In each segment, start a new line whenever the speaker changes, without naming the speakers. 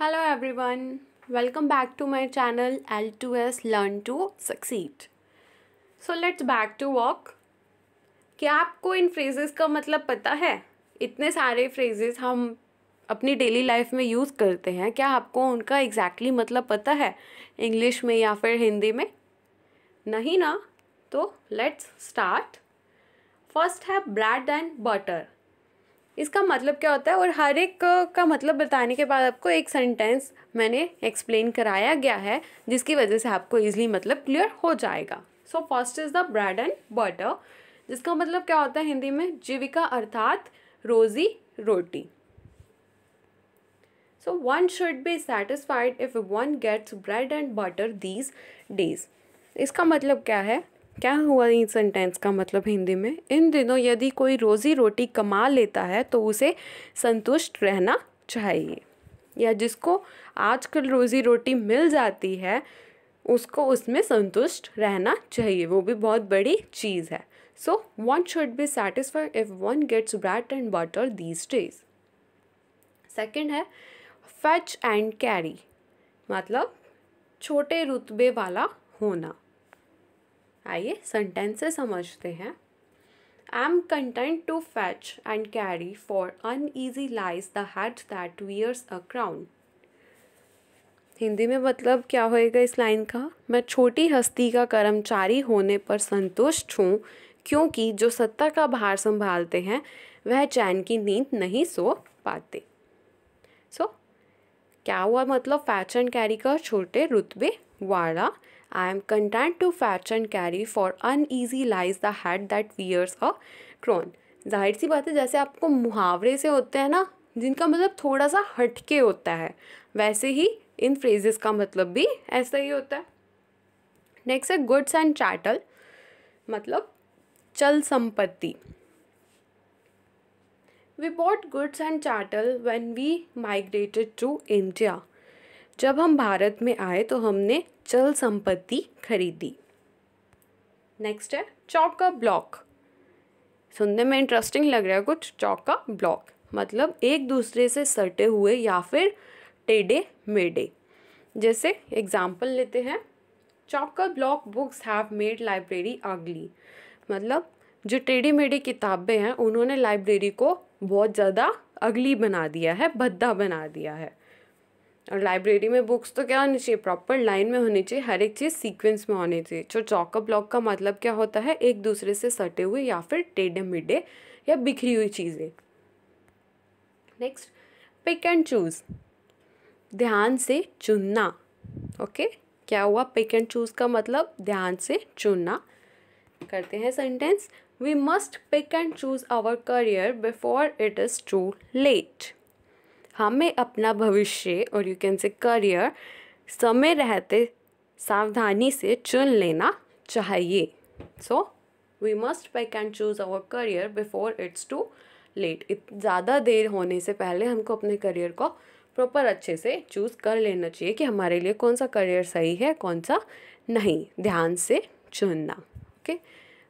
Hello everyone, welcome back to my channel L2S Learn to Succeed. So let's back to work. क्या आपको इन phrases का मतलब पता है? इतने सारे फ्रेजेस हम अपनी डेली लाइफ में यूज़ करते हैं। क्या आपको उनका एग्जैक्टली exactly मतलब पता है? इंग्लिश में या फिर हिंदी में? नहीं ना? तो लेट्स स्टार्ट फ़र्स्ट है ब्रेड एंड बटर इसका मतलब क्या होता है? और हर एक का मतलब बताने के बाद आपको एक सेंटेंस मैंने एक्सप्लेन कराया गया है, जिसकी वजह से आपको ईजिली मतलब क्लियर हो जाएगा। So first is the bread and butter जिसका मतलब क्या होता है हिंदी में? जीविका अर्थात रोज़ी रोटी। So one should be satisfied if one gets bread and butter these days इसका मतलब क्या है? क्या हुआ इन सेंटेंस का मतलब हिंदी में? इन दिनों यदि कोई रोज़ी रोटी कमा लेता है तो उसे संतुष्ट रहना चाहिए। या जिसको आजकल रोज़ी रोटी मिल जाती है, उसको उसमें संतुष्ट रहना चाहिए। वो भी बहुत बड़ी चीज़ है। So one should be satisfied if one gets bread and butter these days second है फैच एंड कैरी मतलब छोटे रुतबे वाला होना। आइए सेंटेंस से समझते हैं। I am content to fetch and carry for uneasy lies the head that wears a crown Hindi में मतलब क्या होएगा इस लाइन का? मैं छोटी हस्ती का कर्मचारी होने पर संतुष्ट हूँ क्योंकि जो सत्ता का भार संभालते हैं वह चैन की नींद नहीं सो पाते। सो so, क्या हुआ मतलब फैच एंड कैरी का छोटे रुतबे? वाला I am content to fetch and carry for uneasy lies the head that wears a crown. ज़ाहिर सी बात है, जैसे आपको मुहावरे से होते हैं ना, जिनका मतलब थोड़ा सा हटके होता है, वैसे ही इन फ्रेजेस का मतलब भी ऐसा ही होता है। नेक्स्ट है गुड्स एंड चैटल मतलब चल संपत्ति। We bought goods and chattel when we migrated to India जब हम भारत में आए तो हमने चल संपत्ति खरीदी। नेक्स्ट है, चौका ब्लॉक सुनने में इंटरेस्टिंग लग रहा है कुछ, चौका ब्लॉक मतलब एक दूसरे से सटे हुए या फिर टेढ़े मेढ़े। जैसे एग्ज़ाम्पल लेते हैं, चौका block books have made library अगली मतलब जो टेढ़ी मेढ़ी किताबें हैं, उन्होंने लाइब्रेरी को बहुत ज़्यादा अगली बना दिया है, भद्दा बना दिया है। और लाइब्रेरी में बुक्स तो क्या होनी चाहिए? प्रॉपर लाइन में होनी चाहिए, हर एक चीज़ सीक्वेंस में होनी चाहिए। जो चौका ब्लॉक का मतलब क्या होता है? एक दूसरे से सटे हुए या फिर टेढ़े मिडे या बिखरी हुई चीज़ें। नेक्स्ट पिक एंड चूज़ ध्यान से चुनना ओके क्या हुआ? पिक एंड चूज़ का मतलब ध्यान से चुनना। करते हैं sentence we must pick and choose our career before it is too late हमें अपना भविष्य और यू कैन से करियर समय रहते सावधानी से चुन लेना चाहिए। So we must pick and choose our career before it's too late ज़्यादा देर होने से पहले हमको अपने करियर को प्रॉपर अच्छे से चूज़ कर लेना चाहिए कि हमारे लिए कौन सा करियर सही है, कौन सा नहीं। ध्यान से चुनना ओके okay?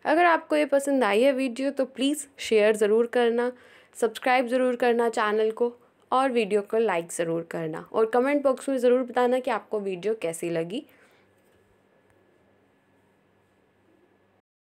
अगर आपको ये पसंद आई है वीडियो तो प्लीज़ शेयर ज़रूर करना सब्सक्राइब ज़रूर करना चैनल को। और वीडियो को लाइक ज़रूर करना और कमेंट बॉक्स में ज़रूर बताना कि आपको वीडियो कैसी लगी।